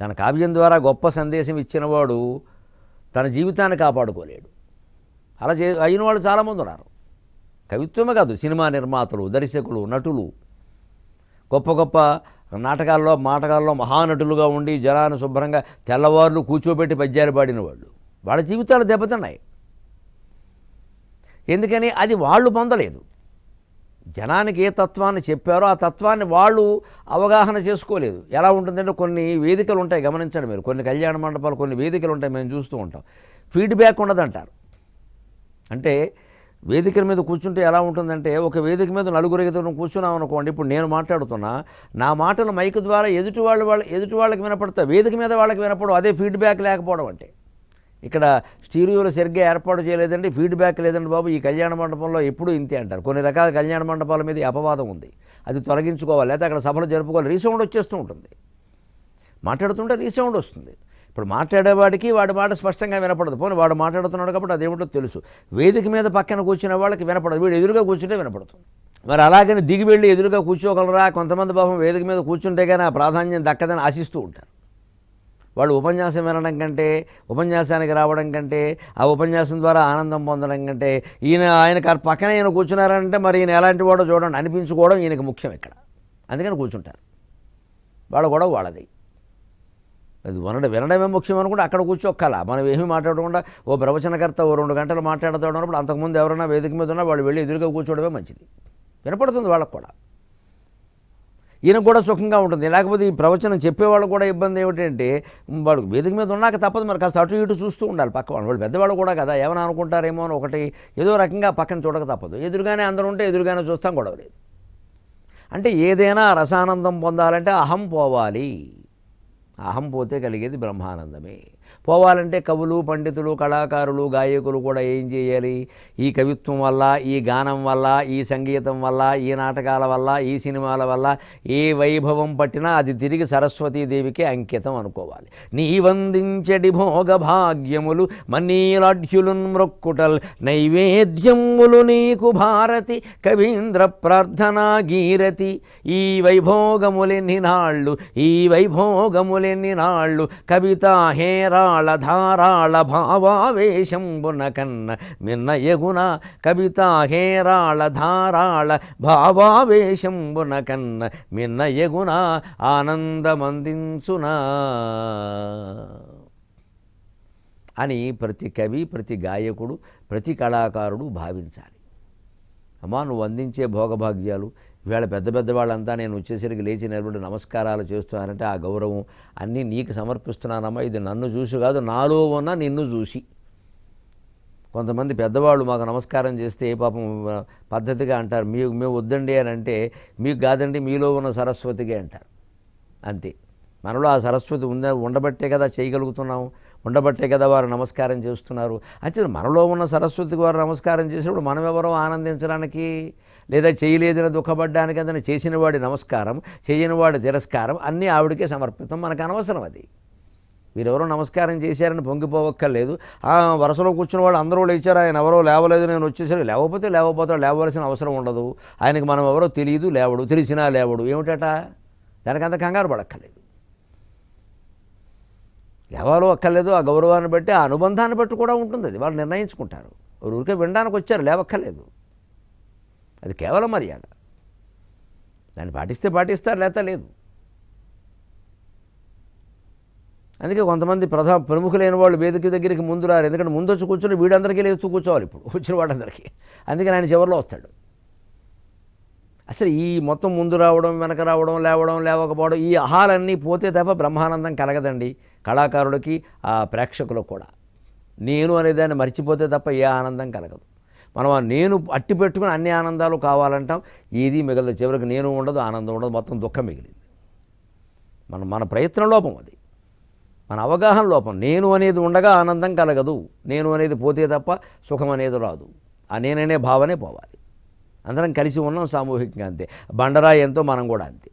తన కావ్యం ద్వారా గొప్ప సందేశం ఇచ్చినవాడు తన జీవితాన్ని కాపాడుకోలేడు. అలా చే అయిన వాళ్ళు చాలామంది ఉన్నారు. కవిత్వమే కాదు సినిమా నిర్మాతలు దర్శకులు నటులు. గొప్ప గొప్ప నాటకాల్లో మాటకాల్లో మహానటులుగా ఉండి జనాన్ని శుభ్రంగా తెల్లవారులు కూర్చోబెట్టి పద్యాలు పాడిన వాళ్ళు వాళ్ళ జీవితాలు దెబ్బతిన్నాయి. ఎందుకని? అది వాళ్ళు పొందలేదు. జనానికి ఏ తత్వాన్ని చెప్పారో ఆ తత్వాన్ని వాళ్ళు అవగాహన చేసుకోలేదు. ఎలా ఉంటుందంటే కొన్ని వేదికలు ఉంటాయి గమనించండి మీరు. కొన్ని కళ్యాణ మండపాలు కొన్ని వేదికలు ఉంటాయి మేము చూస్తూ ఉంటాం. ఫీడ్బ్యాక్ ఉండదంటారు. అంటే వేదికల మీద కూర్చుంటే ఎలా ఉంటుందంటే ఒక వేదిక మీద నలుగురు ఐదుగురు కూర్చున్నాం అనుకోండి ఇప్పుడు నేను మాట్లాడుతున్నా నా మాటలు మైక్ ద్వారా ఎదుటి వాళ్ళు వాళ్ళ ఎదుటి వాళ్ళకి వినపడతాయి వేదిక మీద వాళ్ళకి వినపడవు అదే ఫీడ్బ్యాక్ లేకపోవడం అంటే. ఇక్కడ స్టీరియోలు సరిగ్గా ఏర్పాటు చేయలేదండి ఫీడ్బ్యాక్ లేదండి బాబు. ఈ కళ్యాణ మండపంలో ఎప్పుడూ ఇంతే అంటారు. కొన్ని రకాల కళ్యాణ మండపాల మీద అపవాదం ఉంది. అది తొలగించుకోవాలి లేకపోతే అక్కడ సభలు జరుపుకోవాలి. రీసౌండ్ వచ్చేస్తూ ఉంటుంది. మాట్లాడుతుంటే రీసౌండ్ వస్తుంది. ఇప్పుడు మాట్లాడేవాడికి వాడి మాట స్పష్టంగా వినపడదు. పోనీ వాడు మాట్లాడుతున్నాడు కాబట్టి అదేమిటో తెలుసు. వేదిక మీద పక్కన కూర్చునే వాళ్ళకి వినపడదు. వీడు ఎదురుగా కూర్చుంటే వినపడుతుంది. మరి అలాగని దిగి వెళ్ళి ఎదురుగా కూర్చోగలరా? కొంతమంది పాపం వేదిక మీద కూర్చుంటే కానీ ఆ ప్రాధాన్యం దక్కదని ఆశిస్తూ ఉంటారు. వాళ్ళు ఉపన్యాసం వినడం కంటే ఉపన్యాసానికి రావడం కంటే ఆ ఉపన్యాసం ద్వారా ఆనందం పొందడం కంటే ఈయన ఆయన పక్కన ఈయన కూర్చున్నారంటే మరి ఈయన ఎలాంటి వాడో చూడండి అనిపించుకోవడం ఈయనకి ముఖ్యం ఇక్కడ. అందుకని కూర్చుంటారు. వాళ్ళ కూడా వాళ్ళది. అది వినడం వినడమే ముఖ్యం అనుకుంటే అక్కడ కూర్చోక్కల మనం ఏమీ మాట్లాడకుండా ఓ ప్రవచనకర్త ఓ రెండు గంటలు మాట్లాడుతూ ఉన్నప్పుడు అంతకుముందు ఎవరైనా వేదిక మీద ఉన్నా వాళ్ళు వెళ్ళి ఎదురుగా కూర్చోవడమే మంచిది. వినపడుతుంది వాళ్ళకు కూడా. ఈయన కూడా సుఖంగా ఉంటుంది. లేకపోతే ఈ ప్రవచనం చెప్పేవాళ్ళు కూడా ఇబ్బంది ఏమిటంటే వాడు వేదిక మీద ఉన్నాక తప్పదు మరి కాస్త అటు ఇటు చూస్తూ ఉండాలి పక్క వాళ్ళు. వాళ్ళు పెద్దవాళ్ళు కూడా కదా ఏమైనా అనుకుంటారేమో అని ఒకటి ఏదో రకంగా పక్కన చూడక తప్పదు. ఎదురుగానే అందరూ ఉంటే ఎదురుగానే చూస్తాం గొడవ లేదు. అంటే ఏదైనా రసానందం పొందాలంటే అహం పోవాలి. అహం పోతే కలిగేది బ్రహ్మానందమే. పోవాలంటే కవులు పండితులు కళాకారులు గాయకులు కూడా ఏం చేయాలి? ఈ కవిత్వం వల్ల ఈ గానం వల్ల ఈ సంగీతం వల్ల ఈ నాటకాల వల్ల ఈ సినిమాల వల్ల ఏ వైభవం పట్టినా అది తిరిగి సరస్వతీదేవికి అంకితం అనుకోవాలి. నీ వందించడి భోగ భాగ్యములు మనీలాఢ్యులున్ మ్రొక్కుటల్ నైవేద్యములు నీకు భారతి కవీంద్ర ప్రార్థనా గీరతి. ఈ వైభోగములెన్ని నాళ్ళు ఈ వైభోగములెన్ని నాళ్ళు కవిత హేరా ధారాళ భావావేశంబున కన్న మిన్నయగున కవితా హేరాళ ధారాళ భావావేశంబున కన్న మిన్నయగున ఆనందమందించునా? అని ప్రతి కవి ప్రతి గాయకుడు ప్రతి కళాకారుడు భావించాలి. అమ్మా నువ్వు అందించే భోగభాగ్యాలు వీళ్ళ పెద్ద పెద్ద వాళ్ళంతా నేను వచ్చేసరికి లేచి నిలబడి నమస్కారాలు చేస్తున్నానంటే ఆ గౌరవం అన్నీ నీకు సమర్పిస్తున్నానమ్మా. ఇది నన్ను చూసి కాదు నాలో ఉన్న నిన్ను చూసి. కొంతమంది పెద్దవాళ్ళు మాకు నమస్కారం చేస్తే పాపం పద్ధతిగా అంటారు. మీకు మేము వద్దండి అని అంటే మీకు కాదండి మీలో ఉన్న సరస్వతిగా అంటారు. అంతే. మనలో ఆ సరస్వతి ఉంద ఉండబట్టే కదా చేయగలుగుతున్నాము. ఉండబట్టే కదా వారు నమస్కారం చేస్తున్నారు. అంటే మనలో ఉన్న సరస్వతికి వారు నమస్కారం చేసినప్పుడు మనం ఎవరో ఆనందించడానికి లేదా చేయలేదని దుఃఖపడ్డానికి అతను చేసిన వాడి నమస్కారం చేయని వాడి తిరస్కారం అన్నీ ఆవిడకే సమర్పితం. మనకు అనవసరం అది. వీరెవరో నమస్కారం చేశారని పొంగిపోవక్కర్లేదు. ఆ వరుసలో కూర్చున్న వాళ్ళు అందరూ లేచారు. ఆయన ఎవరో లేవలేదు నేను వచ్చేసరికి లేకపోతే లేకపోతే లేవలసిన అవసరం ఉండదు. ఆయనకు మనం ఎవరో తెలియదు లేవడు తెలిసినా లేవడు. ఏమిటట? దానికి అంత కంగారు పడక్కర్లేదు. లేవాలో అక్కర్లేదు ఆ గౌరవాన్ని బట్టి ఆ అనుబంధాన్ని బట్టి కూడా ఉంటుంది. అది వాళ్ళు నిర్ణయించుకుంటారు. ఊరికే వినడానికి వచ్చారు లేవక్కర్లేదు. అది కేవలం మర్యాద. దాన్ని పాటిస్తే పాటిస్తారు లేత లేదు. అందుకే కొంతమంది ప్రధా ప్రముఖులైన వాళ్ళు వేదిక దగ్గరికి ముందు రారు. ఎందుకంటే ముందు వచ్చి కూర్చొని వీడందరికీ లేస్తూ కూర్చోవాలి ఇప్పుడు. వచ్చిన వాళ్ళందరికీ. అందుకని ఆయన చివరిలో వస్తాడు. అసలు ఈ మొత్తం ముందు రావడం వెనక రావడం లేవడం లేవకపోవడం ఈ అహాలన్నీ పోతే తప్ప బ్రహ్మానందం కలగదండి కళాకారుడికి ఆ ప్రేక్షకులకు కూడా. నేను అనేదాన్ని మర్చిపోతే తప్ప ఏ ఆనందం కలగదు. మనం నేను అట్టి పెట్టుకుని అన్ని ఆనందాలు కావాలంటాం ఏది మిగలదు. చివరికి నేను ఉండదు ఆనందం ఉండదు మొత్తం దుఃఖం మిగిలింది. మన మన ప్రయత్న లోపం అది. మన అవగాహన లోపం. నేను అనేది ఉండగా ఆనందం కలగదు. నేను అనేది పోతే తప్ప సుఖం అనేది రాదు. ఆ నేననే భావనే పోవాలి. అందరం కలిసి ఉన్నాం సామూహికంగా అంతే. బండరాయి ఎంతో మనం కూడా అంతే.